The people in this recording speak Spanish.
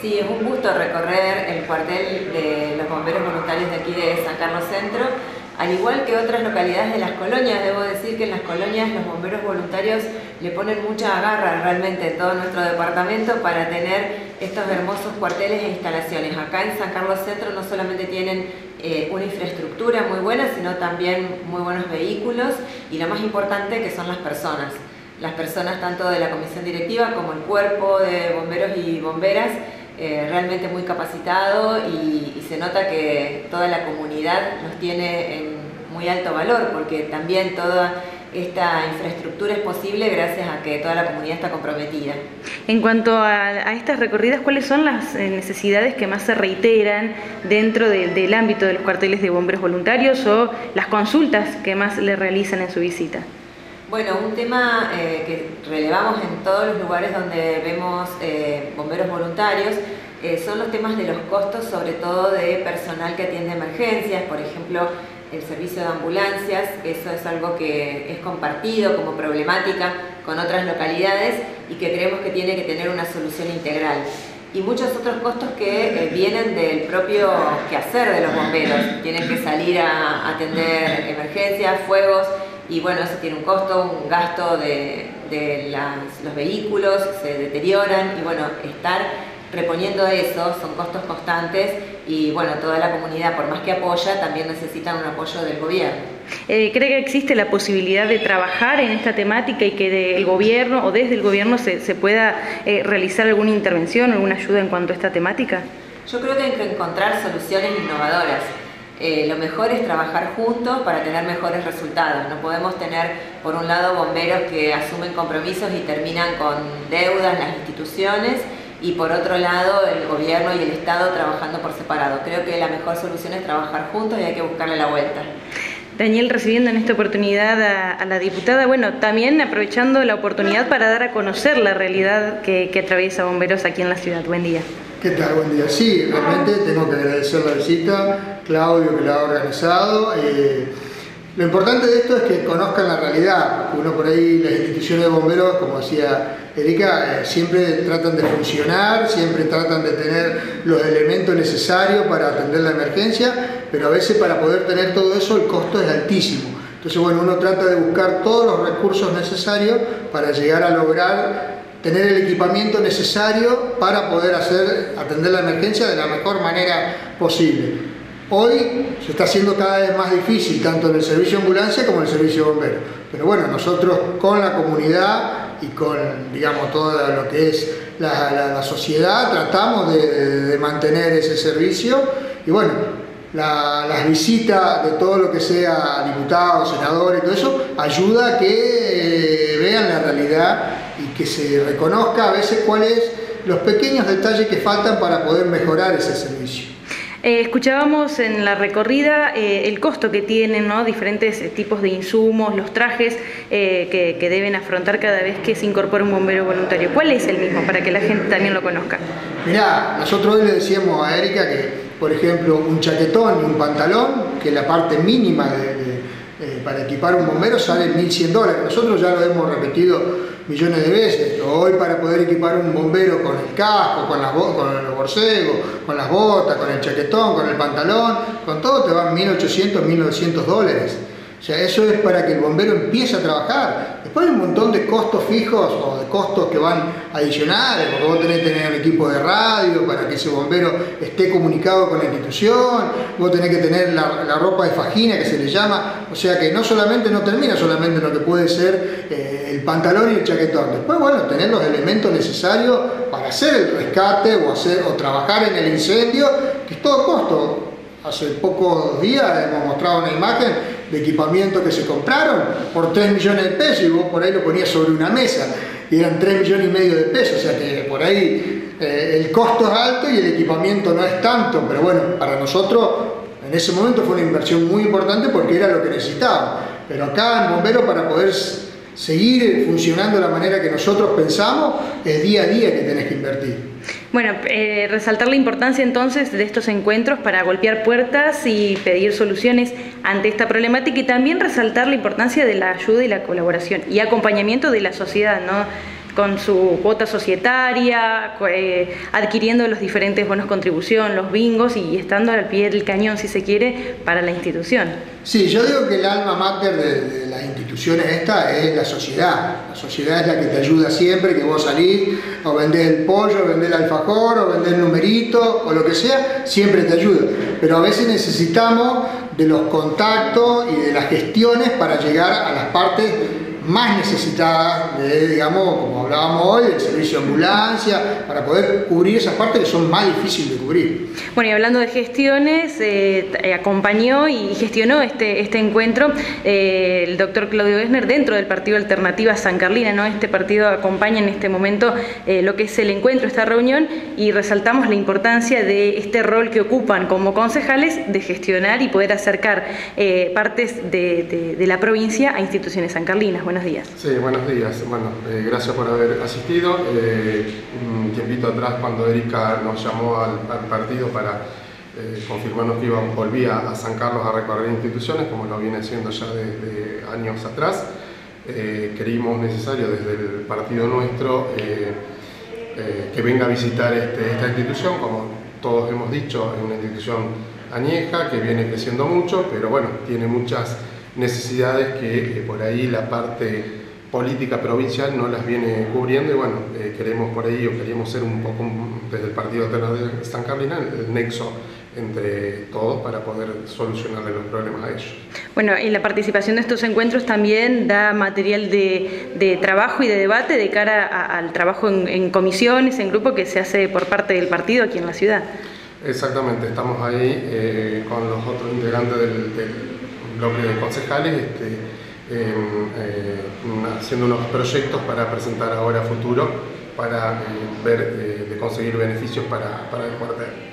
Sí, es un gusto recorrer el cuartel de los bomberos voluntarios de aquí de San Carlos Centro. Al igual que otras localidades de las colonias, debo decir que en las colonias los bomberos voluntarios le ponen mucha garra realmente en todo nuestro departamento para tener estos hermosos cuarteles e instalaciones. Acá en San Carlos Centro no solamente tienen eh, una infraestructura muy buena, sino también muy buenos vehículos y lo más importante que son las personas. Las personas tanto de la comisión directiva como el cuerpo de bomberos y bomberas eh, realmente muy capacitado y, se nota que toda la comunidad nos tiene en muy alto valor porque también toda esta infraestructura es posible gracias a que toda la comunidad está comprometida. En cuanto a, estas recorridas, ¿cuáles son las eh, necesidades que más se reiteran dentro del ámbito de los cuarteles de bomberos voluntarios o las consultas que más le realizan en su visita? Bueno, un tema eh, que relevamos en todos los lugares donde vemos eh, bomberos voluntarios eh, son los temas de los costos, sobre todo de personal que atiende emergencias, por ejemplo, el servicio de ambulancias, eso es algo que es compartido como problemática con otras localidades y que creemos que tiene que tener una solución integral. Y muchos otros costos que vienen del propio quehacer de los bomberos, tienen que salir a atender emergencias, fuegos, y bueno, eso tiene un costo, un gasto de, los vehículos, se deterioran y bueno, estar reponiendo eso son costos constantes y bueno, toda la comunidad, por más que apoya, también necesitan un apoyo del gobierno. Eh, ¿Cree que existe la posibilidad de trabajar en esta temática y que del gobierno o desde el gobierno se, pueda eh, realizar alguna intervención, alguna ayuda en cuanto a esta temática? Yo creo que hay que encontrar soluciones innovadoras. Eh, lo mejor es trabajar juntos para tener mejores resultados. No podemos tener, por un lado, bomberos que asumen compromisos y terminan con deudas las instituciones y por otro lado el gobierno y el Estado trabajando por separado. Creo que la mejor solución es trabajar juntos y hay que buscarle la vuelta. Daniel, recibiendo en esta oportunidad a, la diputada, bueno, también aprovechando la oportunidad para dar a conocer la realidad que, que atraviesa Bomberos aquí en la ciudad. Buen día. ¿Qué tal? Buen día. Sí, realmente tengo que agradecer la visita, Claudio que la ha organizado. Eh, lo importante de esto es que conozcan la realidad. Uno por ahí, las instituciones de bomberos, como decía Erika, eh, siempre tratan de funcionar, siempre tratan de tener los elementos necesarios para atender la emergencia, pero a veces para poder tener todo eso el costo es altísimo. Entonces, bueno, uno trata de buscar todos los recursos necesarios para llegar a lograr tener el equipamiento necesario para poder hacer, atender la emergencia de la mejor manera posible. Hoy se está haciendo cada vez más difícil, tanto en el servicio de ambulancia como en el servicio de bomberos. Pero bueno, nosotros con la comunidad y con, digamos, todo lo que es la, sociedad, tratamos de, mantener ese servicio. Y bueno, las visitas de todo lo que sea diputados, senadores todo eso, ayuda a que eh, vean la realidad y que se reconozca a veces cuáles los pequeños detalles que faltan para poder mejorar ese servicio. Eh, escuchábamos en la recorrida eh, el costo que tienen ¿no? diferentes eh, tipos de insumos, los trajes que, que, deben afrontar cada vez que se incorpora un bombero voluntario. ¿Cuál es el mismo para que la gente también lo conozca? Mirá, nosotros hoy le decíamos a Erika que, por ejemplo, un chaquetón y un pantalón, que la parte mínima de, para equipar un bombero sale 1.100 dólares. Nosotros ya lo hemos repetido millones de veces. Hoy para poder equipar un bombero con el casco, con, las, con los borcegos, con las botas, con el chaquetón, con el pantalón, con todo te van 1.800, 1.900 dólares. O sea, eso es para que el bombero empiece a trabajar. Después hay un montón de costos fijos o de costos que van adicionales, porque vos tenés que tener el equipo de radio para que ese bombero esté comunicado con la institución, vos tenés que tener la, ropa de fajina que se le llama, o sea que no solamente no termina solamente en lo que puede ser eh, el pantalón y el chaquetón. Después, bueno, tener los elementos necesarios para hacer el rescate o, hacer, o trabajar en el incendio, que es todo costo. Hace pocos días hemos mostrado una imagen de equipamiento que se compraron por 3 millones de pesos y vos por ahí lo ponías sobre una mesa y eran 3 millones y medio de pesos, o sea que por ahí eh, el costo es alto y el equipamiento no es tanto, pero bueno, para nosotros en ese momento fue una inversión muy importante porque era lo que necesitábamos. Pero acá en Bombero para poder seguir funcionando de la manera que nosotros pensamos, es día a día que tenés que invertir. Bueno, eh, resaltar la importancia entonces de estos encuentros para golpear puertas y pedir soluciones ante esta problemática y también resaltar la importancia de la ayuda y la colaboración y acompañamiento de la sociedad, ¿no? con su cuota societaria, eh, adquiriendo los diferentes bonos contribución, los bingos y estando al pie del cañón, si se quiere, para la institución. Sí, yo digo que el alma mater de, instituciones esta es la sociedad. La sociedad es la que te ayuda siempre, que vos salís o vendés el pollo, o vendés el alfajor, o vendés el numerito, o lo que sea, siempre te ayuda. Pero a veces necesitamos de los contactos y de las gestiones para llegar a las partes más necesitadas, de, digamos, como hablábamos hoy, del servicio de ambulancia, para poder cubrir esas partes que son más difíciles de cubrir. Bueno, y hablando de gestiones, eh, eh, acompañó y gestionó este, este encuentro eh, el doctor Claudio Wessner dentro del Partido Alternativa San Carlina, ¿no? Este partido acompaña en este momento lo que es el encuentro, esta reunión, y resaltamos la importancia de este rol que ocupan como concejales de gestionar y poder acercar partes de, la provincia a instituciones sancarlinas buenos días. Sí, buenos días. Bueno, eh, gracias por haber asistido. Eh, un tiempito atrás, cuando Erika nos llamó al, partido para eh, confirmarnos que iba, volvía a San Carlos a recorrer instituciones, como lo viene haciendo ya desde años atrás, creímos necesario desde el partido nuestro que venga a visitar este, esta institución, como todos hemos dicho, es una institución añeja que viene creciendo mucho, pero bueno, tiene muchas necesidades que eh, por ahí la parte política provincial no las viene cubriendo y bueno, eh, queremos por ahí o queríamos ser un poco desde el Partido de San Carlina el nexo entre todos para poder solucionarle los problemas a ellos. Bueno, y la participación de estos encuentros también da material de, trabajo y de debate de cara al trabajo en, comisiones, en grupo que se hace por parte del partido aquí en la ciudad. Exactamente, estamos ahí eh, con los otros integrantes del bloque de concejales este, eh, haciendo unos proyectos para presentar ahora a futuro para eh, ver eh, de conseguir beneficios para, para el cuartel.